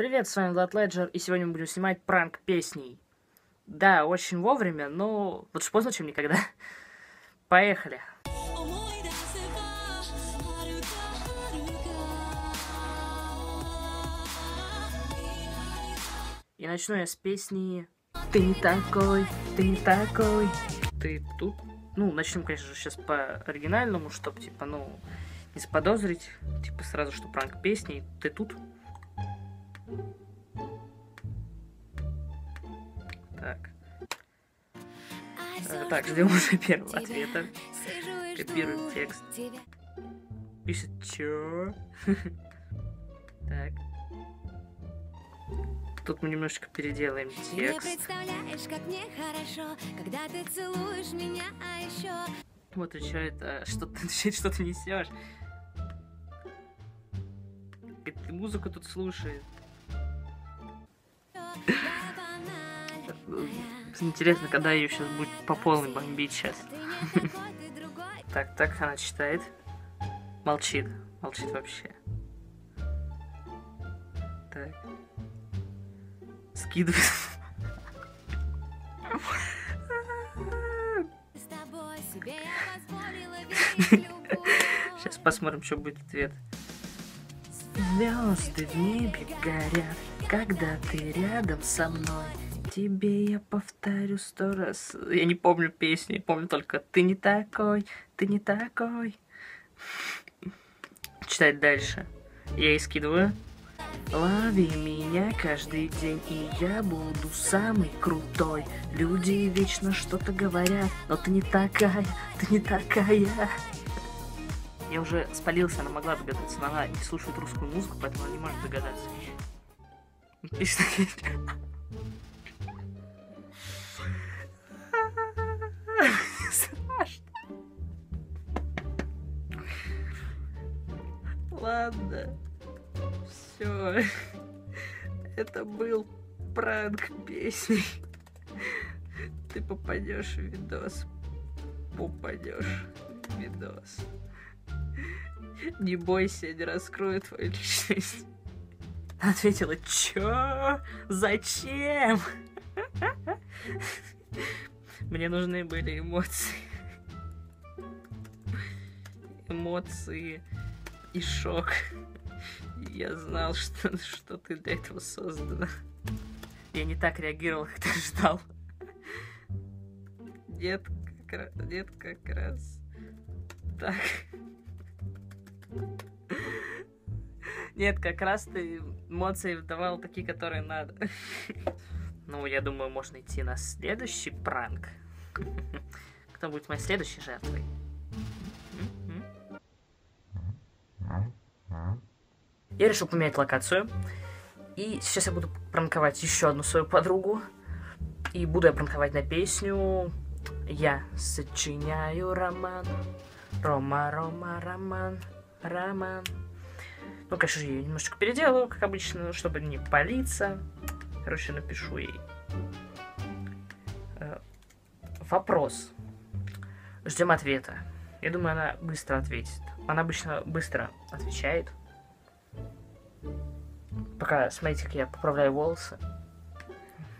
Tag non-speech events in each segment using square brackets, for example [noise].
Привет, с вами Влад Леджер, и сегодня мы будем снимать пранк песней. Да, очень вовремя, но лучше поздно, чем никогда. [laughs] Поехали. И начну я с песни «Ты не такой, ты не такой, ты тут». Ну, начнем, конечно же, сейчас по оригинальному, чтобы, типа, ну, не заподозрить, типа, сразу, что пранк песни, ты тут. Так. Э, Так, ждем уже первого ответа. Копируем текст. Пишет чё? [laughs] Так. Тут мы немножечко переделаем текст. меня, а еще Вот отвечает, а, что ты [laughs] отвечает, что ты несешь. Музыку тут слушаешь. Интересно, когда ее сейчас будет по полной бомбить сейчас. [laughs] Так, так она читает. Молчит. Молчит вообще. Так. Скидывает. Сейчас посмотрим, что будет ответ. Звезды в небе горят, когда ты рядом со мной. Тебе я повторю сто раз. Я не помню песни, помню только «Ты не такой, ты не такой». Читать дальше. Я ей скидываю. Лови меня каждый день, и я буду самый крутой. Люди вечно что-то говорят, но ты не такая, ты не такая. Я уже спалился, она могла догадаться, но она не слушает русскую музыку, поэтому она не может догадаться. Пишет. Ладно. Все. Это был пранк песни. Ты попадешь в видос. Попадешь в видос. Не бойся, не раскрою твою личность. Ответила, чё? Зачем? Мне нужны были эмоции. Эмоции и шок. Я знал, что, что ты для этого создана. Я не так реагировал, как ты ждал. Нет, как раз, нет, как раз так. Нет, как раз ты эмоции выдавал такие, которые надо. Ну, я думаю, можно идти на следующий пранк. Кто будет моей следующей жертвой? Я решил поменять локацию. И сейчас я буду пранковать еще одну свою подругу. И буду я пранковать на песню «Я сочиняю роман». Рома, Рома, роман, роман. Ну, конечно же, я ее немножечко переделаю, как обычно, чтобы не палиться. Короче, напишу ей. Э, Вопрос. Ждем ответа. Я думаю, она быстро ответит. Она обычно быстро отвечает. Пока, смотрите, как я поправляю волосы.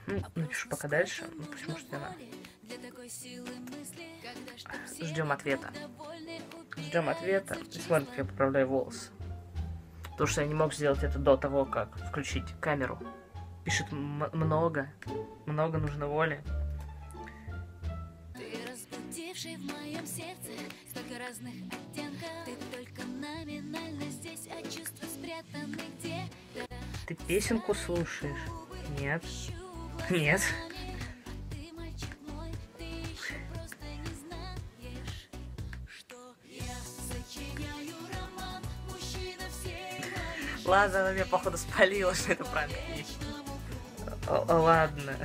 Ну, напишу пока дальше. Ну, почему что она. Ждем ответа. Ждем ответа. И смотрим, как я поправляю волосы. Потому что я не мог сделать это до того, как включить камеру. Пишет много. Много нужно воли. Ты разбудивший в моем сердце Ты песенку слушаешь? Нет. Нет. Ладно, она меня, походу, спалила, что это пранк. Ладно.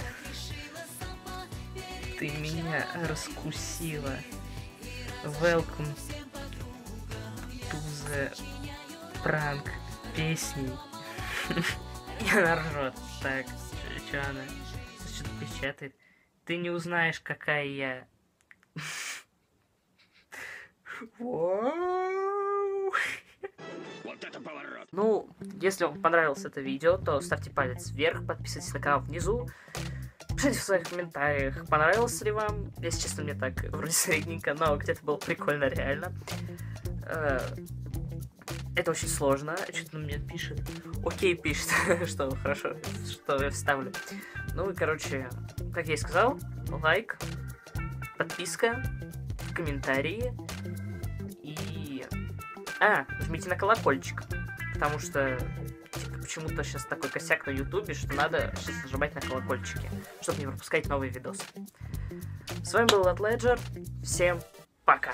Ты меня раскусила. Welcome to the prank песни. [laughs] Она ржет. Так, что она? Что-то печатает. Ты не узнаешь, какая я. Вот это поворот! Ну, если вам понравилось это видео, то ставьте палец вверх, подписывайтесь на канал внизу. Пишите в своих комментариях, понравилось ли вам. Если честно, мне так вроде средненько, но где-то было прикольно реально. Это очень сложно. Что-то мне пишет. Окей, пишет, [laughs] что хорошо, что я вставлю. Ну и, короче, как я и сказал, лайк, подписка, комментарии и... А, жмите на колокольчик, потому что типа, почему-то сейчас такой косяк на ютубе, что надо сейчас нажимать на колокольчики, чтобы не пропускать новые видосы. С вами был Леджер, всем пока!